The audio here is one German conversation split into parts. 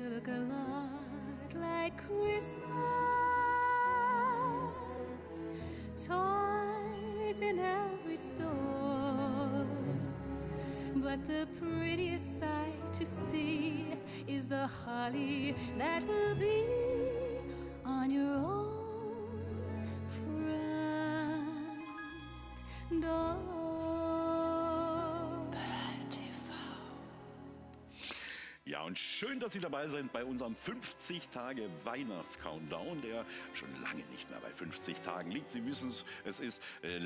to look a lot like Christmas. Toys in every store. But the prettiest sight to see is the holly that will be und schön, dass Sie dabei sind bei unserem 50 Tage Weihnachts-Countdown, der schon lange nicht mehr bei 50 Tagen liegt. Sie wissen es, es ist äh,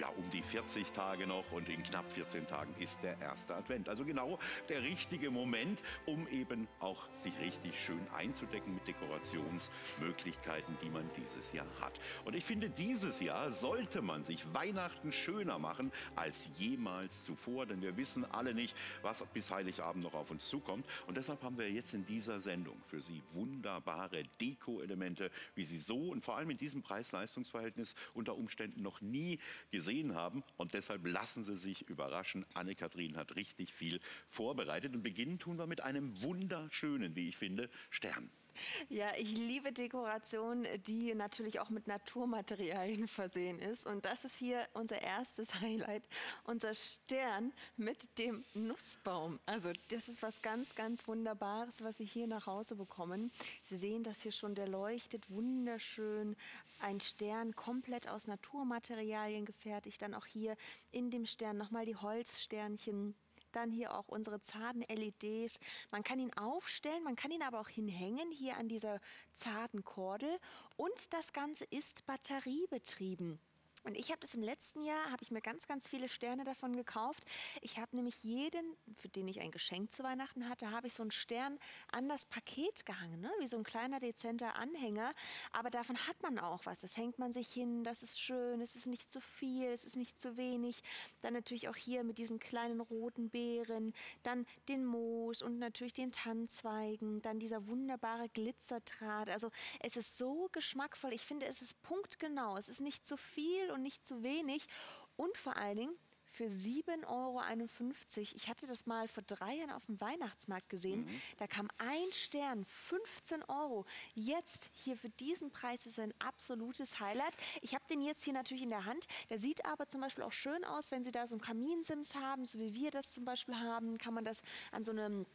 ja, um die 40 Tage noch und in knapp 14 Tagen ist der erste Advent. Also genau der richtige Moment, um eben auch sich richtig schön einzudecken mit Dekorationsmöglichkeiten, die man dieses Jahr hat. Und ich finde, dieses Jahr sollte man sich Weihnachten schöner machen als jemals zuvor, denn wir wissen alle nicht, was bis Heiligabend noch auf uns zukommt. Und deshalb haben wir jetzt in dieser Sendung für Sie wunderbare Deko-Elemente, wie Sie so und vor allem in diesem Preis-Leistungs-Verhältnis unter Umständen noch nie gesehen haben. Und deshalb lassen Sie sich überraschen. Anne-Kathrin hat richtig viel vorbereitet. Und beginnen tun wir mit einem wunderschönen, wie ich finde, Stern. Ja, ich liebe Dekoration, die natürlich auch mit Naturmaterialien versehen ist. Und das ist hier unser erstes Highlight, unser Stern mit dem Nussbaum. Also das ist was ganz, ganz Wunderbares, was Sie hier nach Hause bekommen. Sie sehen das hier schon, der leuchtet wunderschön. Ein Stern komplett aus Naturmaterialien gefertigt. Dann auch hier in dem Stern nochmal die Holzsternchen dann hier auch unsere zarten LEDs. Man kann ihn aufstellen, man kann ihn aber auch hinhängen hier an dieser zarten Kordel. Und das Ganze ist batteriebetrieben. Und ich habe das im letzten Jahr, habe ich mir ganz, ganz viele Sterne davon gekauft. Ich habe nämlich jeden, für den ich ein Geschenk zu Weihnachten hatte, habe ich so einen Stern an das Paket gehangen, ne? wie so ein kleiner, dezenter Anhänger. Aber davon hat man auch was. Das hängt man sich hin, das ist schön, es ist nicht zu viel, es ist nicht zu wenig. Dann natürlich auch hier mit diesen kleinen roten Beeren, dann den Moos und natürlich den Tannenzweigen, dann dieser wunderbare Glitzerdraht. Also es ist so geschmackvoll. Ich finde, es ist punktgenau. Es ist nicht zu viel und nicht zu wenig. Und vor allen Dingen für 7,51 Euro. Ich hatte das mal vor drei Jahren auf dem Weihnachtsmarkt gesehen. Mhm. Da kam ein Stern, 15 Euro. Jetzt hier für diesen Preis ist ein absolutes Highlight. Ich habe den jetzt hier natürlich in der Hand. Der sieht aber zum Beispiel auch schön aus, wenn Sie da so einen Kaminsims haben, so wie wir das zum Beispiel haben, kann man das an so einem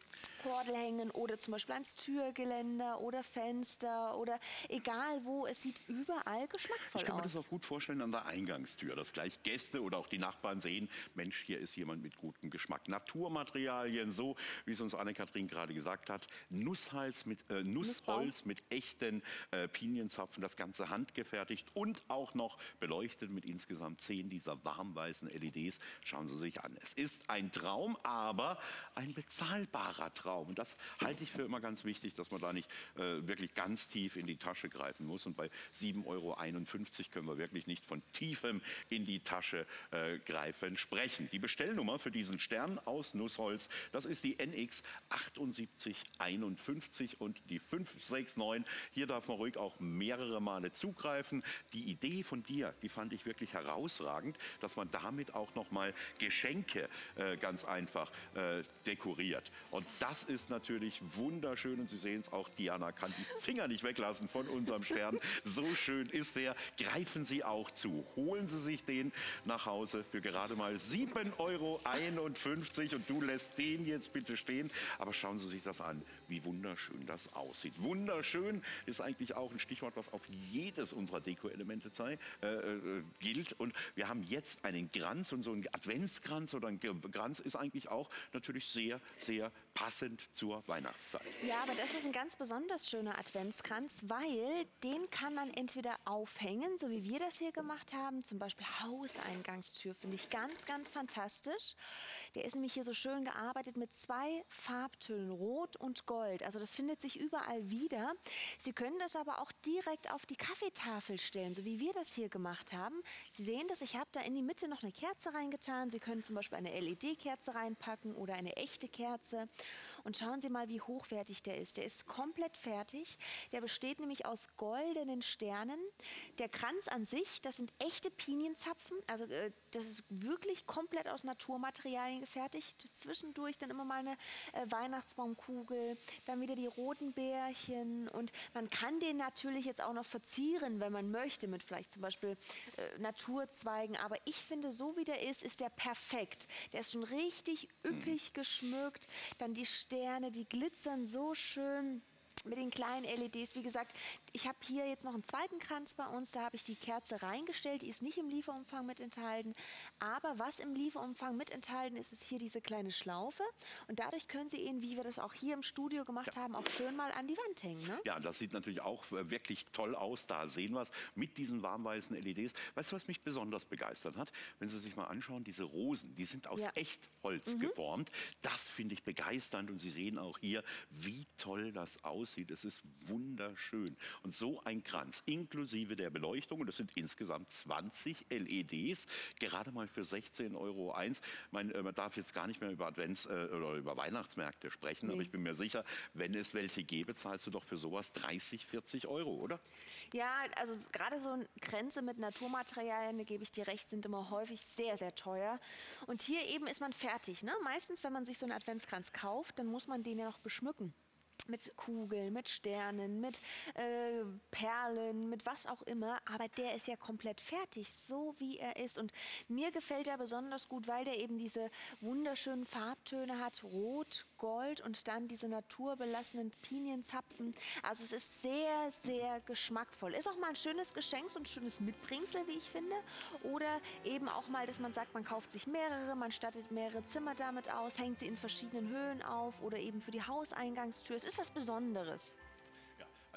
Kordel hängen oder zum Beispiel ans Türgeländer oder Fenster oder egal wo. Es sieht überall geschmackvoll aus. Ich kann mir das auch gut vorstellen an der Eingangstür, dass gleich Gäste oder auch die Nachbarn sehen, Mensch, hier ist jemand mit gutem Geschmack. Naturmaterialien, so wie es uns Anne-Kathrin gerade gesagt hat, Nussholz mit, äh, Nussholz mit echten äh, Pinienzapfen, das Ganze handgefertigt und auch noch beleuchtet mit insgesamt zehn dieser warmweißen LEDs. Schauen Sie sich an. Es ist ein Traum, aber ein bezahlbarer Traum. Und das halte ich für immer ganz wichtig, dass man da nicht äh, wirklich ganz tief in die Tasche greifen muss. Und bei 7,51 Euro können wir wirklich nicht von tiefem in die Tasche äh, greifen sprechen. Die Bestellnummer für diesen Stern aus Nussholz, das ist die NX 7851 und die 569. Hier darf man ruhig auch mehrere Male zugreifen. Die Idee von dir, die fand ich wirklich herausragend, dass man damit auch noch mal Geschenke äh, ganz einfach äh, dekoriert. Und das ist natürlich wunderschön und Sie sehen es auch, Diana kann die Finger nicht weglassen von unserem Stern. So schön ist der. Greifen Sie auch zu. Holen Sie sich den nach Hause für gerade mal 7,51 Euro und du lässt den jetzt bitte stehen. Aber schauen Sie sich das an, wie wunderschön das aussieht. Wunderschön ist eigentlich auch ein Stichwort, was auf jedes unserer Deko-Elemente äh, äh, gilt. Und wir haben jetzt einen Kranz und so ein Adventskranz oder ein Kranz ist eigentlich auch natürlich sehr, sehr passend zur Weihnachtszeit. Ja, aber das ist ein ganz besonders schöner Adventskranz, weil den kann man entweder aufhängen, so wie wir das hier gemacht haben, zum Beispiel Hauseingangstür, finde ich ganz, ganz fantastisch. Der ist nämlich hier so schön gearbeitet mit zwei Farbtönen, Rot und Gold. Also das findet sich überall wieder. Sie können das aber auch direkt auf die Kaffeetafel stellen, so wie wir das hier gemacht haben. Sie sehen das, ich habe da in die Mitte noch eine Kerze reingetan. Sie können zum Beispiel eine LED-Kerze reinpacken oder eine echte Kerze. Und schauen Sie mal, wie hochwertig der ist. Der ist komplett fertig. Der besteht nämlich aus goldenen Sternen. Der Kranz an sich, das sind echte Pinienzapfen. Also äh, das ist wirklich komplett aus Naturmaterialien gefertigt. Zwischendurch dann immer mal eine äh, Weihnachtsbaumkugel, dann wieder die roten Bärchen. Und man kann den natürlich jetzt auch noch verzieren, wenn man möchte, mit vielleicht zum Beispiel äh, Naturzweigen. Aber ich finde, so wie der ist, ist der perfekt. Der ist schon richtig üppig geschmückt. Dann die Sterne, die glitzern so schön mit den kleinen LEDs. Wie gesagt, ich habe hier jetzt noch einen zweiten Kranz bei uns. Da habe ich die Kerze reingestellt. Die ist nicht im Lieferumfang mit enthalten. Aber was im Lieferumfang mit enthalten ist, ist hier diese kleine Schlaufe. Und dadurch können Sie ihn, wie wir das auch hier im Studio gemacht ja. haben, auch schön mal an die Wand hängen. Ne? Ja, das sieht natürlich auch äh, wirklich toll aus. Da sehen wir es mit diesen warmweißen LEDs. Weißt du, was mich besonders begeistert hat? Wenn Sie sich mal anschauen, diese Rosen, die sind aus ja. Echtholz mhm. geformt. Das finde ich begeisternd. Und Sie sehen auch hier, wie toll das aussieht. Es ist wunderschön. Und so ein Kranz inklusive der Beleuchtung, und das sind insgesamt 20 LEDs, gerade mal für 16,01 Euro. Man, äh, man darf jetzt gar nicht mehr über Advents- äh, oder über Weihnachtsmärkte sprechen, nee. aber ich bin mir sicher, wenn es welche gäbe, zahlst du doch für sowas 30, 40 Euro, oder? Ja, also gerade so Grenze mit Naturmaterialien, da gebe ich dir recht, sind immer häufig sehr, sehr teuer. Und hier eben ist man fertig. Ne? Meistens, wenn man sich so einen Adventskranz kauft, dann muss man den ja noch beschmücken mit Kugeln, mit Sternen, mit äh, Perlen, mit was auch immer. Aber der ist ja komplett fertig, so wie er ist. Und mir gefällt er besonders gut, weil der eben diese wunderschönen Farbtöne hat. Rot, Gold und dann diese naturbelassenen Pinienzapfen. Also es ist sehr, sehr geschmackvoll. Ist auch mal ein schönes Geschenk, so ein schönes Mitbringsel, wie ich finde. Oder eben auch mal, dass man sagt, man kauft sich mehrere, man stattet mehrere Zimmer damit aus, hängt sie in verschiedenen Höhen auf oder eben für die Hauseingangstür. Es ist was Besonderes.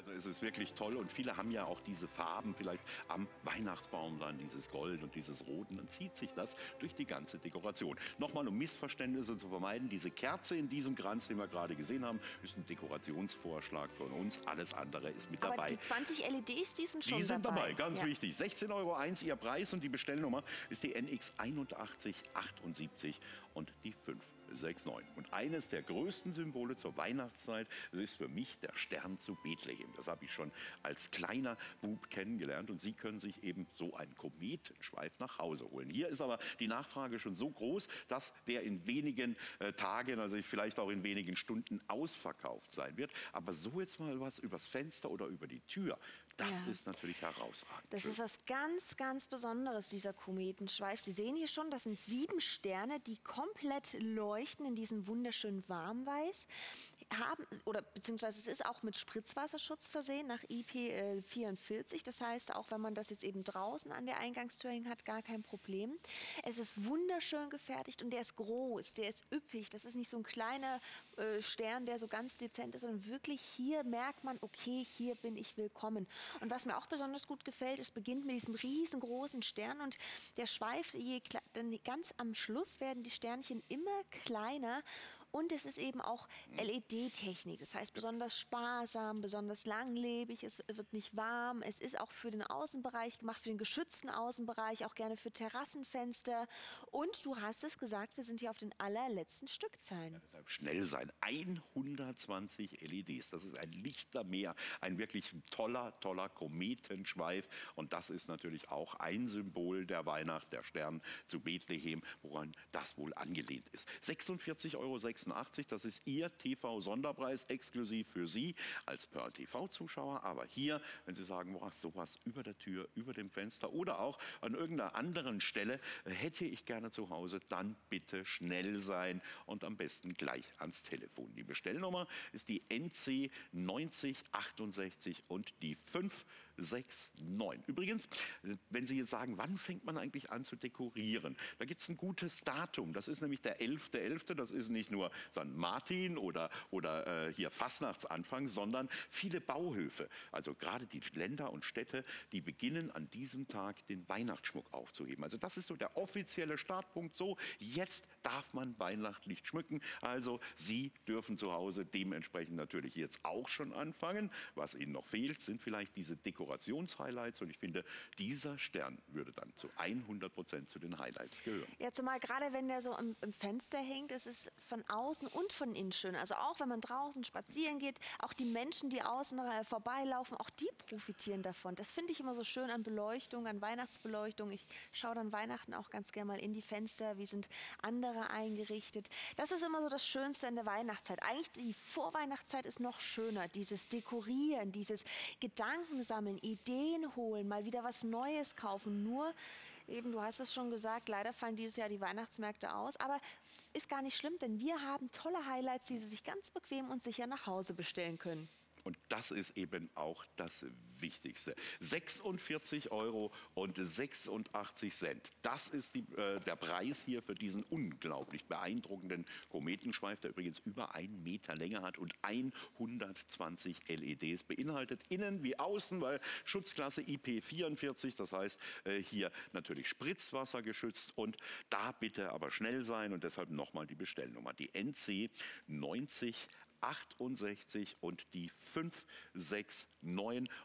Also es ist wirklich toll und viele haben ja auch diese Farben vielleicht am Weihnachtsbaum dann, dieses Gold und dieses Rot und dann zieht sich das durch die ganze Dekoration. Nochmal, um Missverständnisse zu vermeiden, diese Kerze in diesem Kranz, den wir gerade gesehen haben, ist ein Dekorationsvorschlag von uns. Alles andere ist mit Aber dabei. die 20 LEDs, die sind schon Die sind dabei, dabei ganz ja. wichtig. 16,01 Euro ihr Preis und die Bestellnummer ist die NX 8178 und die 5. 6,9. Und eines der größten Symbole zur Weihnachtszeit, das ist für mich der Stern zu Bethlehem. Das habe ich schon als kleiner Bub kennengelernt und Sie können sich eben so einen Kometenschweif nach Hause holen. Hier ist aber die Nachfrage schon so groß, dass der in wenigen äh, Tagen, also vielleicht auch in wenigen Stunden ausverkauft sein wird. Aber so jetzt mal was übers Fenster oder über die Tür, das ja. ist natürlich herausragend. Das ist was ganz, ganz Besonderes, dieser Kometenschweif. Sie sehen hier schon, das sind sieben Sterne, die komplett leuchten in diesem wunderschönen Warmweiß haben, oder beziehungsweise es ist auch mit Spritzwasserschutz versehen nach IP44. Das heißt, auch wenn man das jetzt eben draußen an der Eingangstür hängen hat, gar kein Problem. Es ist wunderschön gefertigt und der ist groß, der ist üppig. Das ist nicht so ein kleiner äh, Stern, der so ganz dezent ist, sondern wirklich hier merkt man, okay, hier bin ich willkommen. Und was mir auch besonders gut gefällt, es beginnt mit diesem riesengroßen Stern und der Schweif, je, dann ganz am Schluss werden die Sternchen immer kleiner und es ist eben auch LED-Technik. Das heißt besonders sparsam, besonders langlebig. Es wird nicht warm. Es ist auch für den Außenbereich gemacht, für den geschützten Außenbereich, auch gerne für Terrassenfenster. Und du hast es gesagt, wir sind hier auf den allerletzten Stückzahlen. Ja, deshalb schnell sein. 120 LEDs. Das ist ein Lichtermeer. Ein wirklich toller, toller Kometenschweif. Und das ist natürlich auch ein Symbol der Weihnacht, der Stern zu Bethlehem, woran das wohl angelehnt ist. 46,66 Euro 86. Das ist Ihr TV-Sonderpreis exklusiv für Sie als Pearl TV-Zuschauer. Aber hier, wenn Sie sagen, boah, sowas über der Tür, über dem Fenster oder auch an irgendeiner anderen Stelle äh, hätte ich gerne zu Hause, dann bitte schnell sein und am besten gleich ans Telefon. Die Bestellnummer ist die NC 9068 und die 5 6, 9. Übrigens, wenn Sie jetzt sagen, wann fängt man eigentlich an zu dekorieren? Da gibt es ein gutes Datum. Das ist nämlich der 11.11. .11. Das ist nicht nur St. Martin oder, oder äh, hier Fastnachtsanfang, sondern viele Bauhöfe, also gerade die Länder und Städte, die beginnen an diesem Tag den Weihnachtsschmuck aufzuheben. Also das ist so der offizielle Startpunkt. So, jetzt darf man weihnachtlich schmücken. Also Sie dürfen zu Hause dementsprechend natürlich jetzt auch schon anfangen. Was Ihnen noch fehlt, sind vielleicht diese Dekorationen Dekorationshighlights und ich finde, dieser Stern würde dann zu 100 Prozent zu den Highlights gehören. Ja, zumal gerade wenn der so im, im Fenster hängt, ist es von außen und von innen schön. Also auch wenn man draußen spazieren geht, auch die Menschen, die außen vorbeilaufen, auch die profitieren davon. Das finde ich immer so schön an Beleuchtung, an Weihnachtsbeleuchtung. Ich schaue dann Weihnachten auch ganz gerne mal in die Fenster. Wie sind andere eingerichtet? Das ist immer so das Schönste in der Weihnachtszeit. Eigentlich die Vorweihnachtszeit ist noch schöner. Dieses Dekorieren, dieses Gedanken Ideen holen, mal wieder was Neues kaufen. Nur eben, du hast es schon gesagt, leider fallen dieses Jahr die Weihnachtsmärkte aus. Aber ist gar nicht schlimm, denn wir haben tolle Highlights, die Sie sich ganz bequem und sicher nach Hause bestellen können. Und das ist eben auch das Wichtigste. 46 Euro und 86 Cent. Das ist die, äh, der Preis hier für diesen unglaublich beeindruckenden Kometenschweif, der übrigens über einen Meter Länge hat und 120 LEDs beinhaltet. Innen wie außen, weil Schutzklasse IP44, das heißt äh, hier natürlich Spritzwasser geschützt und da bitte aber schnell sein und deshalb nochmal die Bestellnummer. Die NC 90 68 und die 569.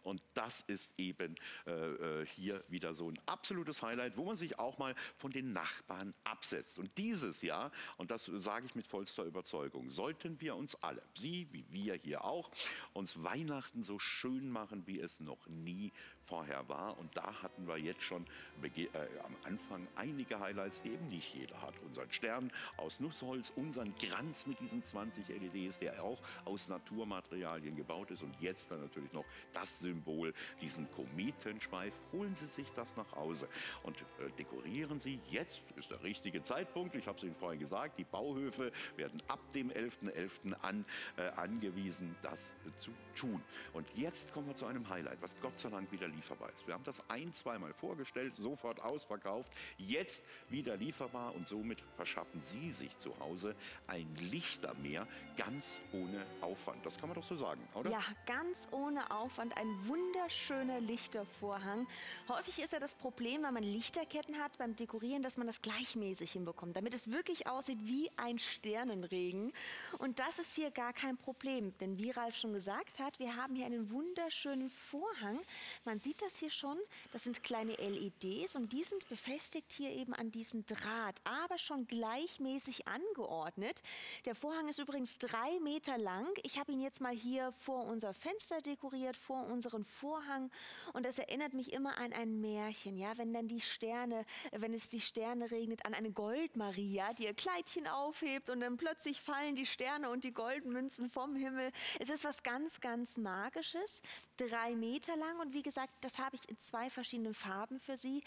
Und das ist eben äh, äh, hier wieder so ein absolutes Highlight, wo man sich auch mal von den Nachbarn absetzt. Und dieses Jahr, und das sage ich mit vollster Überzeugung, sollten wir uns alle, Sie wie wir hier auch, uns Weihnachten so schön machen, wie es noch nie vorher war. Und da hatten wir jetzt schon äh, am Anfang einige Highlights, die eben nicht jeder hat. Unseren Stern aus Nussholz, unseren Kranz mit diesen 20 LEDs, der auch aus Naturmaterialien gebaut ist. Und jetzt dann natürlich noch das Symbol, diesen Kometenschweif. Holen Sie sich das nach Hause und äh, dekorieren Sie. Jetzt ist der richtige Zeitpunkt. Ich habe es Ihnen vorhin gesagt, die Bauhöfe werden ab dem 11.11. .11. an äh, angewiesen, das äh, zu tun. Und jetzt kommen wir zu einem Highlight, was Gott sei Dank wieder lieferbar ist. Wir haben das ein, zweimal vorgestellt, sofort ausverkauft, jetzt wieder lieferbar und somit verschaffen Sie sich zu Hause ein Lichtermeer ganz ohne Aufwand. Das kann man doch so sagen, oder? Ja, ganz ohne Aufwand. Ein wunderschöner Lichtervorhang. Häufig ist ja das Problem, wenn man Lichterketten hat beim Dekorieren, dass man das gleichmäßig hinbekommt, damit es wirklich aussieht wie ein Sternenregen. Und das ist hier gar kein Problem, denn wie Ralf schon gesagt hat, wir haben hier einen wunderschönen Vorhang. Man sieht das hier schon, das sind kleine LEDs und die sind befestigt hier eben an diesen Draht, aber schon gleichmäßig angeordnet. Der Vorhang ist übrigens drei Meter lang. Ich habe ihn jetzt mal hier vor unser Fenster dekoriert, vor unseren Vorhang und das erinnert mich immer an ein Märchen, ja, wenn dann die Sterne, wenn es die Sterne regnet, an eine Goldmaria, die ihr Kleidchen aufhebt und dann plötzlich fallen die Sterne und die Goldmünzen vom Himmel. Es ist was ganz, ganz Magisches, drei Meter lang und wie gesagt, das habe ich in zwei verschiedenen Farben für Sie.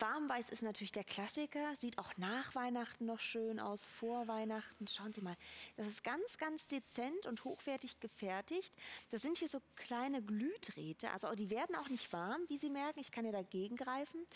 Warmweiß ist natürlich der Klassiker, sieht auch nach Weihnachten noch schön aus, vor Weihnachten. Schauen Sie mal, das ist ganz, ganz dezent und hochwertig gefertigt. Das sind hier so kleine Glühdrähte, also die werden auch nicht warm, wie Sie merken. Ich kann ja dagegen greifen.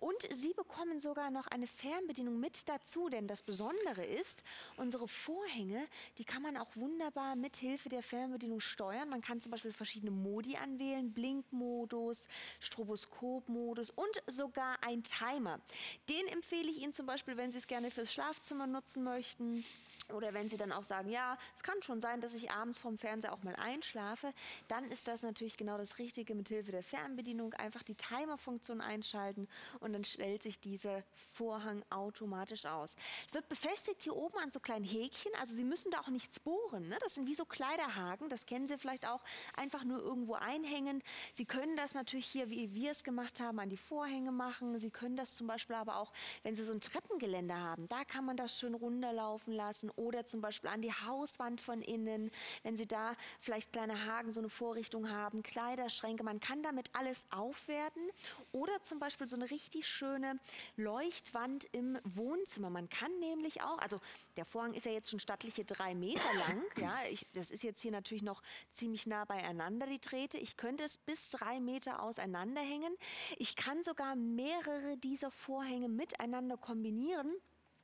Und Sie bekommen sogar noch eine Fernbedienung mit dazu, denn das Besondere ist, unsere Vorhänge, die kann man auch wunderbar mit Hilfe der Fernbedienung steuern. Man kann zum Beispiel verschiedene Modi anwählen, Blinkmodus, Stroboskopmodus und sogar ein Timer. Den empfehle ich Ihnen zum Beispiel, wenn Sie es gerne fürs Schlafzimmer nutzen möchten. Oder wenn Sie dann auch sagen, ja, es kann schon sein, dass ich abends vom Fernseher auch mal einschlafe, dann ist das natürlich genau das Richtige mit Hilfe der Fernbedienung. Einfach die Timer-Funktion einschalten und dann stellt sich dieser Vorhang automatisch aus. Es wird befestigt hier oben an so kleinen Häkchen, also Sie müssen da auch nichts bohren. Ne? Das sind wie so Kleiderhaken, das kennen Sie vielleicht auch, einfach nur irgendwo einhängen. Sie können das natürlich hier, wie wir es gemacht haben, an die Vorhänge machen. Sie können das zum Beispiel aber auch, wenn Sie so ein Treppengeländer haben, da kann man das schön runterlaufen lassen oder zum Beispiel an die Hauswand von innen, wenn Sie da vielleicht kleine Haken, so eine Vorrichtung haben, Kleiderschränke. Man kann damit alles aufwerten oder zum Beispiel so eine richtig schöne Leuchtwand im Wohnzimmer. Man kann nämlich auch, also der Vorhang ist ja jetzt schon stattliche drei Meter lang. Ja, ich, das ist jetzt hier natürlich noch ziemlich nah beieinander, die Drähte. Ich könnte es bis drei Meter auseinanderhängen. Ich kann sogar mehrere dieser Vorhänge miteinander kombinieren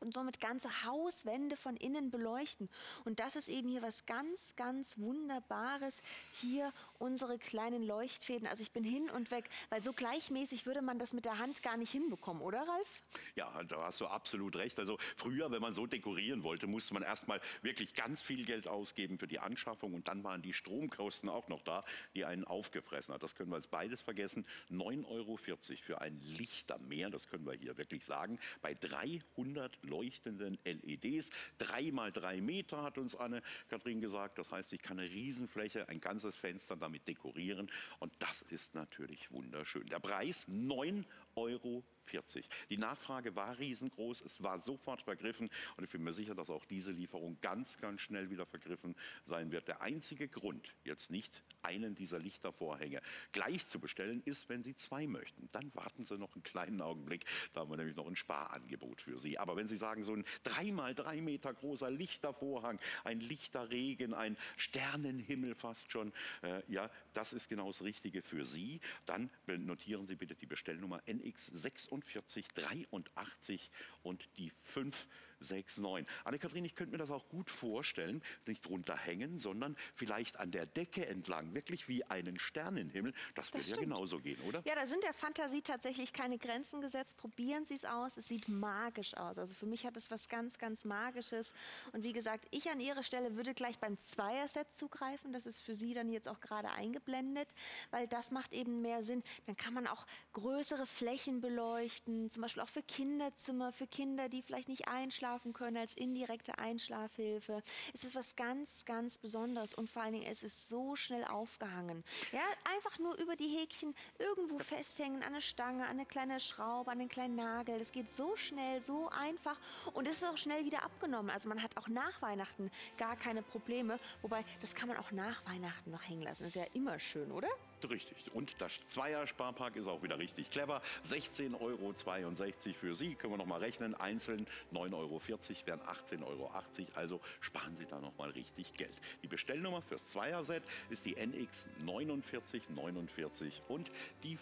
und somit ganze Hauswände von innen beleuchten. Und das ist eben hier was ganz, ganz Wunderbares. Hier unsere kleinen Leuchtfäden. Also ich bin hin und weg, weil so gleichmäßig würde man das mit der Hand gar nicht hinbekommen, oder Ralf? Ja, da hast du absolut recht. Also früher, wenn man so dekorieren wollte, musste man erstmal wirklich ganz viel Geld ausgeben für die Anschaffung und dann waren die Stromkosten auch noch da, die einen aufgefressen hat. Das können wir als beides vergessen. 9,40 Euro für ein Lichtermeer, das können wir hier wirklich sagen, bei 300 leuchtenden LEDs. Drei mal drei Meter hat uns Anne-Kathrin gesagt. Das heißt, ich kann eine Riesenfläche, ein ganzes Fenster damit dekorieren. Und das ist natürlich wunderschön. Der Preis 9 Euro 40. Die Nachfrage war riesengroß, es war sofort vergriffen und ich bin mir sicher, dass auch diese Lieferung ganz, ganz schnell wieder vergriffen sein wird. Der einzige Grund, jetzt nicht einen dieser Lichtervorhänge gleich zu bestellen, ist, wenn Sie zwei möchten. Dann warten Sie noch einen kleinen Augenblick, da haben wir nämlich noch ein Sparangebot für Sie. Aber wenn Sie sagen, so ein dreimal drei Meter großer Lichtervorhang, ein Lichterregen, ein Sternenhimmel fast schon, äh, ja, das ist genau das Richtige für Sie, dann notieren Sie bitte die Bestellnummer NX 46 83 und die 5 6,9. Anne-Kathrin, ich könnte mir das auch gut vorstellen, nicht drunter hängen, sondern vielleicht an der Decke entlang, wirklich wie einen Sternenhimmel. Das, das würde ja genauso gehen, oder? Ja, da sind der Fantasie tatsächlich keine Grenzen gesetzt. Probieren Sie es aus. Es sieht magisch aus. Also für mich hat es was ganz, ganz Magisches. Und wie gesagt, ich an Ihrer Stelle würde gleich beim Zweierset zugreifen. Das ist für Sie dann jetzt auch gerade eingeblendet, weil das macht eben mehr Sinn. Dann kann man auch größere Flächen beleuchten, zum Beispiel auch für Kinderzimmer, für Kinder, die vielleicht nicht einschlafen einschlafen können als indirekte Einschlafhilfe. Es ist was ganz, ganz Besonderes und vor allen Dingen, es ist so schnell aufgehangen. Ja, einfach nur über die Häkchen irgendwo festhängen, an eine Stange, an eine kleine Schraube, an einen kleinen Nagel. Das geht so schnell, so einfach und es ist auch schnell wieder abgenommen. Also man hat auch nach Weihnachten gar keine Probleme. Wobei, das kann man auch nach Weihnachten noch hängen lassen. Das ist ja immer schön, oder? Richtig. Und das Zweier-Sparpark ist auch wieder richtig clever. 16,62 Euro für Sie. Können wir noch mal rechnen. Einzeln 9,40 Euro wären 18,80 Euro. Also sparen Sie da noch mal richtig Geld. Die Bestellnummer fürs Zweier-Set ist die NX 4949 und die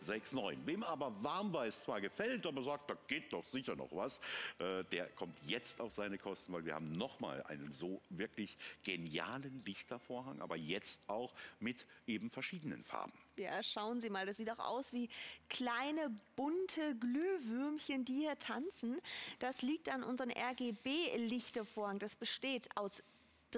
569. Wem aber Warmweiß zwar gefällt, aber sagt, da geht doch sicher noch was, äh, der kommt jetzt auf seine Kosten, weil wir haben noch mal einen so wirklich genialen Lichtervorhang, aber jetzt auch mit eben verschiedenen verschiedenen Farben. Ja, schauen Sie mal, das sieht auch aus wie kleine bunte Glühwürmchen, die hier tanzen. Das liegt an unseren RGB-Lichtervorhang. Das besteht aus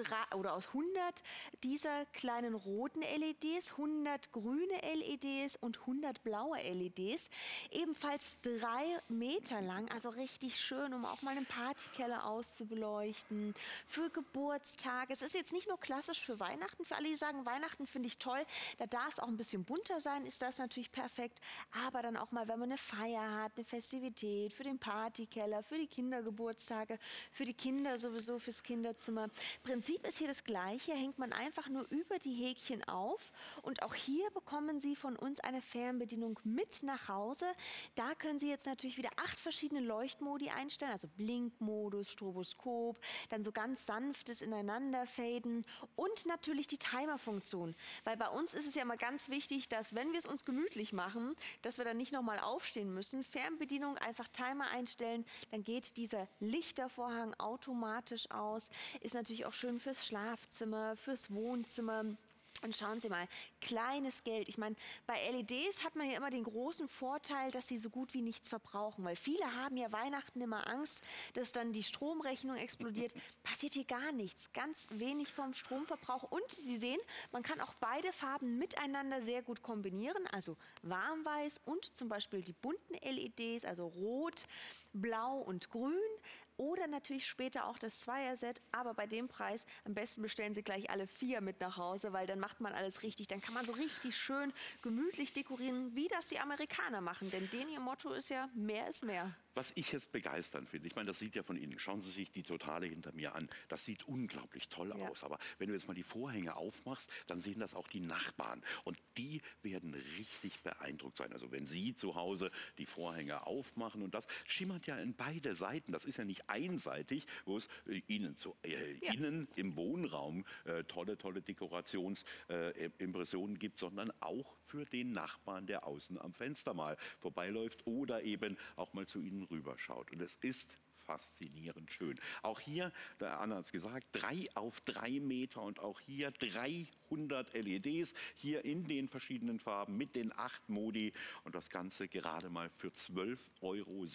drei, oder aus 100 dieser kleinen roten LEDs, 100 grüne LEDs und 100 blaue LEDs. Ebenfalls drei Meter lang, also richtig schön, um auch mal einen Partykeller auszubeleuchten. Für Geburtstage. Es ist jetzt nicht nur klassisch für Weihnachten. Für alle, die sagen, Weihnachten finde ich toll, da darf es auch ein bisschen bunter sein, ist das natürlich perfekt. Aber dann auch mal, wenn man eine Feier hat, eine Festivität, für den Partykeller, für die Kindergeburtstage, für die Kinder sowieso, fürs Kinderzimmer. Prinzip Prinzip ist hier das gleiche, hängt man einfach nur über die Häkchen auf und auch hier bekommen Sie von uns eine Fernbedienung mit nach Hause. Da können Sie jetzt natürlich wieder acht verschiedene Leuchtmodi einstellen, also Blinkmodus, Stroboskop, dann so ganz sanftes Ineinanderfaden und natürlich die Timerfunktion, weil bei uns ist es ja mal ganz wichtig, dass wenn wir es uns gemütlich machen, dass wir dann nicht nochmal aufstehen müssen. Fernbedienung, einfach Timer einstellen, dann geht dieser Lichtervorhang automatisch aus. Ist natürlich auch schön fürs Schlafzimmer, fürs Wohnzimmer. Und schauen Sie mal, kleines Geld. Ich meine, bei LEDs hat man ja immer den großen Vorteil, dass sie so gut wie nichts verbrauchen, weil viele haben ja Weihnachten immer Angst, dass dann die Stromrechnung explodiert. Passiert hier gar nichts, ganz wenig vom Stromverbrauch. Und Sie sehen, man kann auch beide Farben miteinander sehr gut kombinieren, also warmweiß und zum Beispiel die bunten LEDs, also rot, blau und grün oder natürlich später auch das Zweierset. Aber bei dem Preis am besten bestellen Sie gleich alle vier mit nach Hause, weil dann macht man alles richtig. Dann kann man so richtig schön gemütlich dekorieren, wie das die Amerikaner machen. Denn denen ihr Motto ist ja, mehr ist mehr. Was ich jetzt begeisternd finde, ich meine, das sieht ja von Ihnen, schauen Sie sich die Totale hinter mir an. Das sieht unglaublich toll ja. aus. Aber wenn du jetzt mal die Vorhänge aufmachst, dann sehen das auch die Nachbarn. Und die werden richtig beeindruckt sein. Also wenn Sie zu Hause die Vorhänge aufmachen und das schimmert ja in beide Seiten. Das ist ja nicht einseitig, wo es äh, Ihnen zu, äh, ja. innen im Wohnraum äh, tolle, tolle Dekorationsimpressionen äh, gibt, sondern auch für den Nachbarn, der außen am Fenster mal vorbeiläuft oder eben auch mal zu Ihnen rüberschaut. Und es ist faszinierend schön. Auch hier, der Anna hat es gesagt, drei auf drei Meter und auch hier 300 LEDs, hier in den verschiedenen Farben mit den acht Modi und das Ganze gerade mal für 12,16 Euro.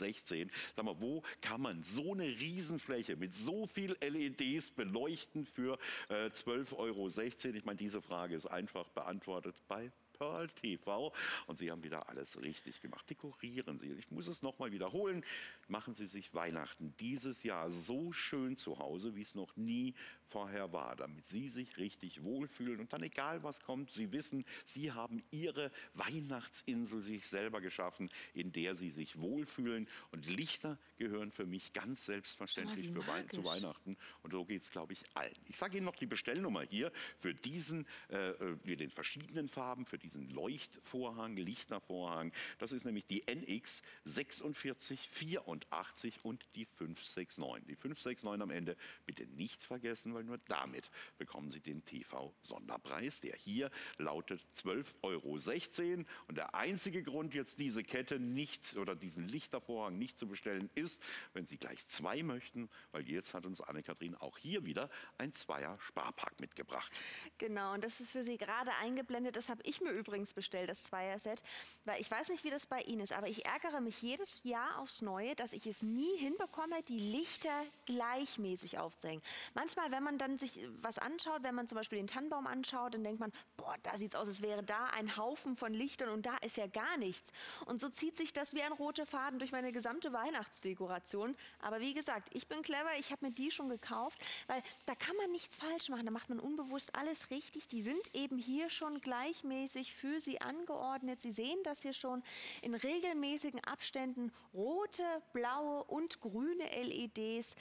Sag mal, wo kann man so eine Riesenfläche mit so viel LEDs beleuchten für äh, 12,16 Euro? Ich meine, diese Frage ist einfach beantwortet bei Pearl TV. Und Sie haben wieder alles richtig gemacht. Dekorieren Sie. Ich muss es nochmal wiederholen. Machen Sie sich Weihnachten dieses Jahr so schön zu Hause, wie es noch nie vorher war, damit Sie sich richtig wohlfühlen. Und dann egal was kommt, Sie wissen, Sie haben Ihre Weihnachtsinsel sich selber geschaffen, in der Sie sich wohlfühlen. Und Lichter gehören für mich ganz selbstverständlich für Wei zu Weihnachten. Und so geht es, glaube ich, allen. Ich sage Ihnen noch die Bestellnummer hier für diesen, äh, äh den verschiedenen Farben, für diesen Leuchtvorhang, Lichtervorhang. Das ist nämlich die NX 4684 und die 569. Die 569 am Ende bitte nicht vergessen, weil nur damit bekommen Sie den TV-Sonderpreis. Der hier lautet 12,16 Euro. Und der einzige Grund, jetzt diese Kette nicht oder diesen Lichtervorhang nicht zu bestellen, ist, wenn Sie gleich zwei möchten, weil jetzt hat uns Anne-Kathrin auch hier wieder ein Zweier-Sparpack mitgebracht. Genau, und das ist für Sie gerade eingeblendet. Das habe ich mir übrigens bestellt, das Zweier-Set. Weil ich weiß nicht, wie das bei Ihnen ist, aber ich ärgere mich jedes Jahr aufs Neue, dass ich es nie hinbekomme, die Lichter gleichmäßig aufzuhängen. Manchmal, wenn man dann sich was anschaut, wenn man zum Beispiel den Tannenbaum anschaut, dann denkt man, boah, da sieht es aus, als wäre da ein Haufen von Lichtern und da ist ja gar nichts. Und so zieht sich das wie ein roter Faden durch meine gesamte Weihnachtsdekoration. Aber wie gesagt, ich bin clever, ich habe mir die schon gekauft, weil da kann man nichts falsch machen, da macht man unbewusst alles richtig. Die sind eben hier schon gleichmäßig sich für Sie angeordnet. Sie sehen das hier schon in regelmäßigen Abständen rote, blaue und grüne LEDs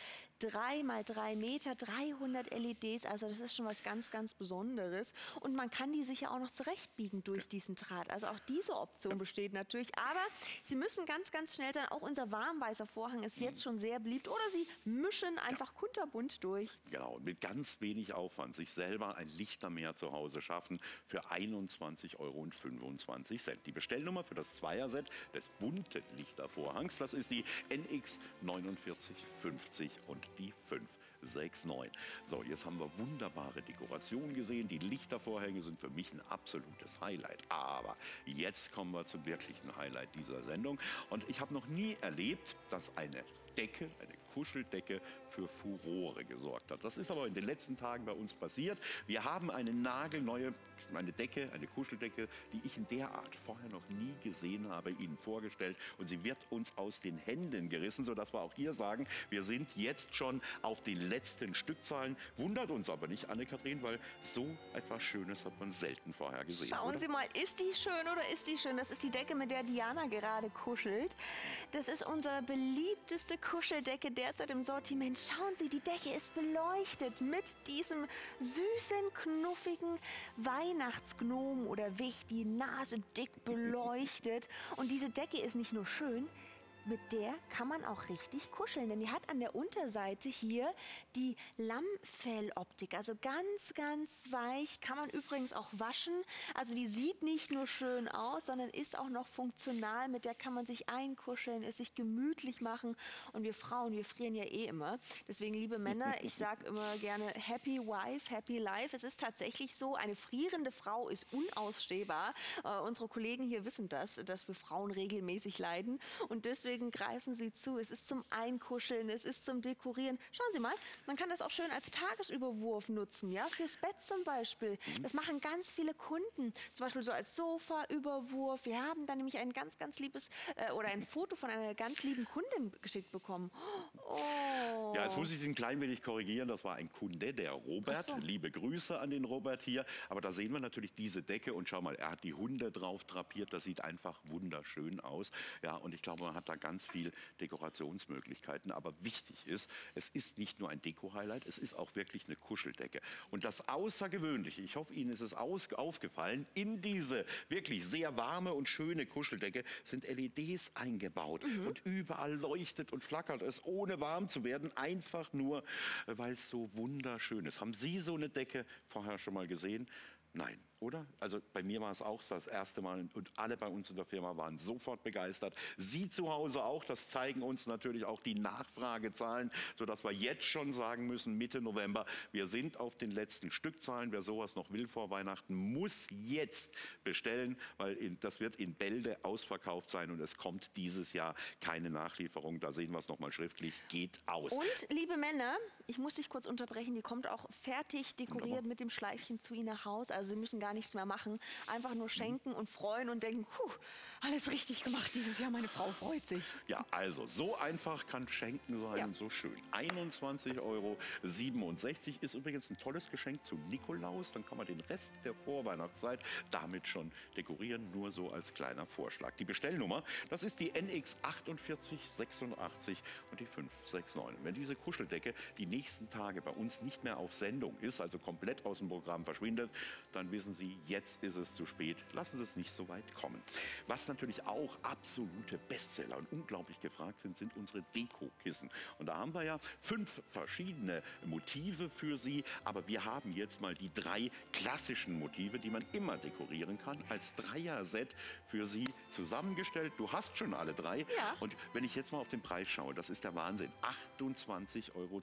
drei mal drei Meter, 300 LEDs, also das ist schon was ganz, ganz Besonderes. Und man kann die sicher auch noch zurechtbiegen durch diesen Draht. Also auch diese Option besteht natürlich. Aber Sie müssen ganz, ganz schnell sein. Auch unser warmweißer Vorhang ist jetzt schon sehr beliebt. Oder Sie mischen einfach kunterbunt durch. Genau, mit ganz wenig Aufwand sich selber ein Lichtermeer zu Hause schaffen für 21,25 Euro. Die Bestellnummer für das Zweierset des bunten Lichtervorhangs, das ist die NX 4950 und die 569. So, jetzt haben wir wunderbare Dekorationen gesehen. Die Lichtervorhänge sind für mich ein absolutes Highlight. Aber jetzt kommen wir zum wirklichen Highlight dieser Sendung. Und ich habe noch nie erlebt, dass eine Decke, eine Kuscheldecke für Furore gesorgt hat. Das ist aber in den letzten Tagen bei uns passiert. Wir haben eine nagelneue, eine Decke, eine Kuscheldecke, die ich in der Art vorher noch nie gesehen habe, Ihnen vorgestellt. Und sie wird uns aus den Händen gerissen, sodass wir auch hier sagen, wir sind jetzt schon auf den letzten Stückzahlen. Wundert uns aber nicht, Anne-Kathrin, weil so etwas Schönes hat man selten vorher gesehen. Schauen oder? Sie mal, ist die schön oder ist die schön? Das ist die Decke, mit der Diana gerade kuschelt. Das ist unsere beliebteste Kuscheldecke derzeit im Sortiment. Schauen Sie, die Decke ist beleuchtet mit diesem süßen, knuffigen Weihnachtsgnomen oder Wicht, die Nase dick beleuchtet. Und diese Decke ist nicht nur schön, mit der kann man auch richtig kuscheln, denn die hat an der Unterseite hier die Lammfelloptik, also ganz, ganz weich, kann man übrigens auch waschen. Also die sieht nicht nur schön aus, sondern ist auch noch funktional, mit der kann man sich einkuscheln, es sich gemütlich machen und wir Frauen, wir frieren ja eh immer. Deswegen, liebe Männer, ich sage immer gerne Happy Wife, Happy Life. Es ist tatsächlich so, eine frierende Frau ist unausstehbar. Äh, unsere Kollegen hier wissen das, dass wir Frauen regelmäßig leiden und deswegen Deswegen greifen Sie zu. Es ist zum Einkuscheln, es ist zum Dekorieren. Schauen Sie mal, man kann das auch schön als Tagesüberwurf nutzen, ja, fürs Bett zum Beispiel. Das machen ganz viele Kunden, zum Beispiel so als Sofaüberwurf. Wir haben da nämlich ein ganz, ganz liebes äh, oder ein Foto von einer ganz lieben Kundin geschickt bekommen. Oh. Ja, jetzt muss ich den ein klein wenig korrigieren. Das war ein Kunde, der Robert. So. Liebe Grüße an den Robert hier. Aber da sehen wir natürlich diese Decke und schau mal, er hat die Hunde drauf drapiert. Das sieht einfach wunderschön aus. Ja, und ich glaube, man hat da ganz viel Dekorationsmöglichkeiten. Aber wichtig ist, es ist nicht nur ein Deko-Highlight, es ist auch wirklich eine Kuscheldecke. Und das Außergewöhnliche, ich hoffe, Ihnen ist es aufgefallen, in diese wirklich sehr warme und schöne Kuscheldecke sind LEDs eingebaut. Mhm. Und überall leuchtet und flackert es, ohne warm zu werden, einfach nur, äh, weil es so wunderschön ist. Haben Sie so eine Decke vorher schon mal gesehen? Nein. Oder? Also bei mir war es auch das erste Mal und alle bei uns in der Firma waren sofort begeistert. Sie zu Hause auch, das zeigen uns natürlich auch die Nachfragezahlen, sodass wir jetzt schon sagen müssen, Mitte November, wir sind auf den letzten Stückzahlen. Wer sowas noch will vor Weihnachten, muss jetzt bestellen, weil in, das wird in Bälde ausverkauft sein und es kommt dieses Jahr keine Nachlieferung. Da sehen wir es nochmal schriftlich, geht aus. Und liebe Männer, ich muss dich kurz unterbrechen, die kommt auch fertig dekoriert Wunderbar. mit dem Schleifchen zu Ihnen nach Haus. Also Sie müssen gar nichts mehr machen. Einfach nur schenken und freuen und denken, puh, alles richtig gemacht dieses Jahr, meine Frau freut sich. Ja, also so einfach kann Schenken sein Ja. und so schön. 21,67 Euro ist übrigens ein tolles Geschenk zu Nikolaus. Dann kann man den Rest der Vorweihnachtszeit damit schon dekorieren, nur so als kleiner Vorschlag. Die Bestellnummer, das ist die NX 4886 und die 569. Wenn diese Kuscheldecke die nächsten Tage bei uns nicht mehr auf Sendung ist, also komplett aus dem Programm verschwindet, dann wissen Sie, jetzt ist es zu spät. Lassen Sie es nicht so weit kommen. Was natürlich auch absolute Bestseller und unglaublich gefragt sind, sind unsere Dekokissen. Und da haben wir ja fünf verschiedene Motive für Sie, aber wir haben jetzt mal die drei klassischen Motive, die man immer dekorieren kann, als Dreier-Set für Sie zusammengestellt. Du hast schon alle drei. Ja. Und wenn ich jetzt mal auf den Preis schaue, das ist der Wahnsinn. 28,10 Euro.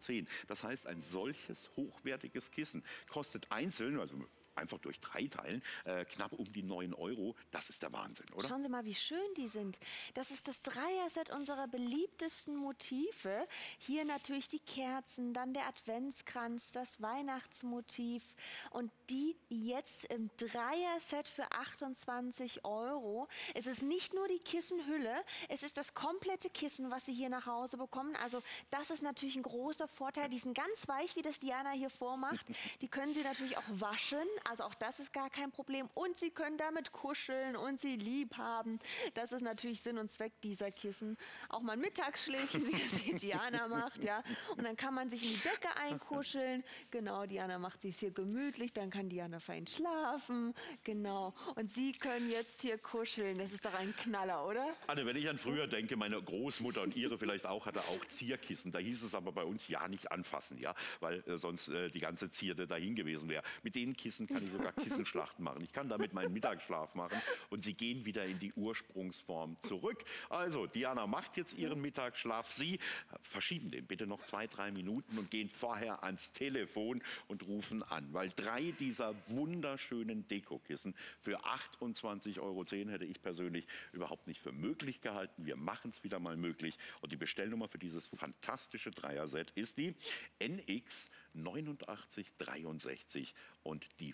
Das heißt, ein solches hochwertiges Kissen kostet einzeln, also einfach durch drei teilen, äh, knapp um die 9 Euro. Das ist der Wahnsinn, oder? Schauen Sie mal, wie schön die sind. Das ist das Dreier-Set unserer beliebtesten Motive. Hier natürlich die Kerzen, dann der Adventskranz, das Weihnachtsmotiv und die jetzt im Dreier-Set für 28 Euro. Es ist nicht nur die Kissenhülle, es ist das komplette Kissen, was Sie hier nach Hause bekommen. Also das ist natürlich ein großer Vorteil. Die sind ganz weich, wie das Diana hier vormacht. Die können Sie natürlich auch waschen. Also auch das ist gar kein Problem. Und Sie können damit kuscheln und sie lieb haben. Das ist natürlich Sinn und Zweck dieser Kissen. Auch mal Mittagsschläfchen, wie das die Diana macht, ja. Und dann kann man sich in die Decke einkuscheln. Genau, Diana macht sich hier gemütlich. Dann kann Diana fein schlafen. Genau. Und Sie können jetzt hier kuscheln. Das ist doch ein Knaller, oder? Anne, wenn ich an früher denke, meine Großmutter und ihre vielleicht auch, hatte auch Zierkissen. Da hieß es aber bei uns ja nicht anfassen, ja, weil äh, sonst äh, die ganze Zierde dahin gewesen wäre. Mit den Kissen kann ich sogar Kissenschlachten machen. Ich kann damit meinen Mittagsschlaf machen und sie gehen wieder in die Ursprungsform zurück. Also, Diana macht jetzt ihren Mittagsschlaf. Sie verschieben den bitte noch zwei, drei Minuten und gehen vorher ans Telefon und rufen an, weil drei dieser wunderschönen Dekokissen für 28,10 Euro hätte ich persönlich überhaupt nicht für möglich gehalten. Wir machen es wieder mal möglich. Und die Bestellnummer für dieses fantastische Dreierset ist die NX 8963 und die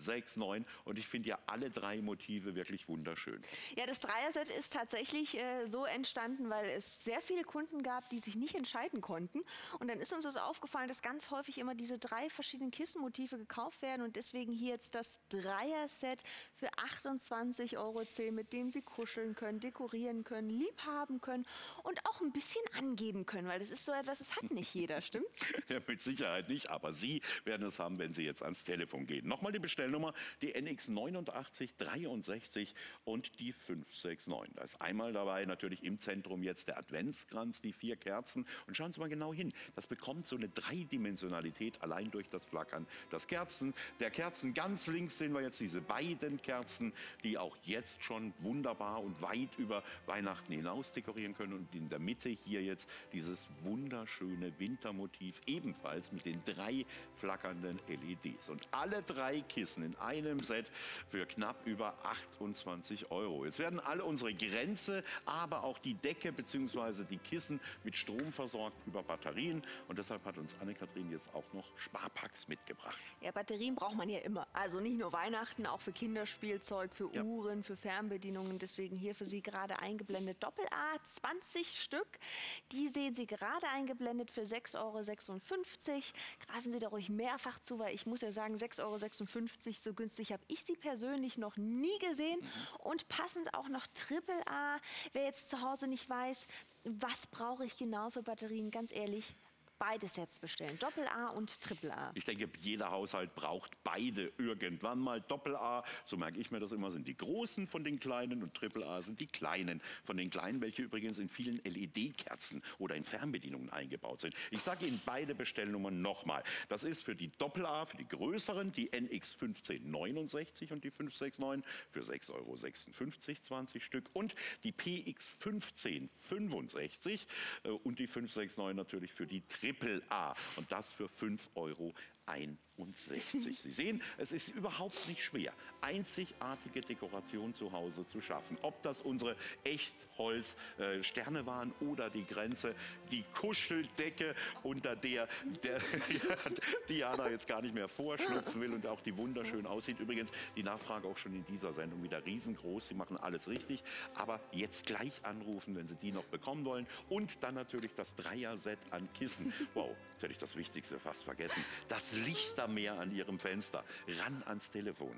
569. Und ich finde ja alle drei Motive wirklich wunderschön. Ja, das Dreierset ist tatsächlich äh, so entstanden, weil es sehr viele Kunden gab, die sich nicht entscheiden konnten. Und dann ist uns das aufgefallen, dass ganz häufig immer diese drei verschiedenen Kissenmotive gekauft werden. Und deswegen hier jetzt das Dreierset für 28,10 Euro, mit dem Sie kuscheln können, dekorieren können, lieb haben können und auch ein bisschen angeben können. Weil das ist so etwas, das hat nicht jeder, stimmt's? Ja, mit Sicherheit nicht, aber Sie werden es haben, wenn Sie jetzt ans Telefon gehen. Nochmal die Bestellnummer, die NX 8963 und die 569. Da ist einmal dabei natürlich im Zentrum jetzt der Adventskranz, die vier Kerzen. Und schauen Sie mal genau hin, das bekommt so eine Dreidimensionalität allein durch das Flackern. Das Kerzen, der Kerzen ganz links sehen wir jetzt diese beiden Kerzen, die auch jetzt schon wunderbar und weit über Weihnachten hinaus dekorieren können. Und in der Mitte hier jetzt dieses wunderschöne Wintermotiv, ebenfalls mit den drei flackernden LEDs. Und alle drei Kissen in einem Set für knapp über 28 Euro. Jetzt werden alle unsere Grenze, aber auch die Decke bzw. die Kissen mit Strom versorgt über Batterien. Und deshalb hat uns Anne-Kathrin jetzt auch noch Sparpacks mitgebracht. Ja, Batterien braucht man ja immer. Also nicht nur Weihnachten, auch für Kinderspielzeug, für Ja. Uhren, für Fernbedienungen. Deswegen hier für Sie gerade eingeblendet Doppel-A, 20 Stück. Die sehen Sie gerade eingeblendet für 6,56 Euro. Greifen Sie da ruhig mehrfach zu, weil ich muss ja sagen, 6,56 Euro, so günstig habe ich sie persönlich noch nie gesehen. Und passend auch noch Triple A. Wer jetzt zu Hause nicht weiß, was brauche ich genau für Batterien, ganz ehrlich, beides jetzt bestellen. Doppel A und Triple A. Ich denke, jeder Haushalt braucht beide irgendwann mal. Doppel A, so merke ich mir das immer, sind die großen von den kleinen und Triple A sind die kleinen von den kleinen, welche übrigens in vielen LED-Kerzen oder in Fernbedienungen eingebaut sind. Ich sage Ihnen beide Bestellnummern nochmal. Das ist für die Doppel A, für die größeren, die NX 1569 und die 569 für 6,56 Euro 20 Stück und die PX 1565 äh, und die 569 natürlich für die Triple A und das für 5,61 Euro 61. Sie sehen, es ist überhaupt nicht schwer, einzigartige Dekoration zu Hause zu schaffen. Ob das unsere Echtholz äh, Sterne waren oder die Grenze, die Kuscheldecke, unter der, der Diana jetzt gar nicht mehr vorschlüpfen will und auch die wunderschön aussieht. Übrigens, die Nachfrage auch schon in dieser Sendung wieder riesengroß. Sie machen alles richtig. Aber jetzt gleich anrufen, wenn Sie die noch bekommen wollen. Und dann natürlich das Dreier-Set an Kissen. Wow, jetzt hätte ich das Wichtigste fast vergessen. Das Lichtermeer an Ihrem Fenster. Ran ans Telefon.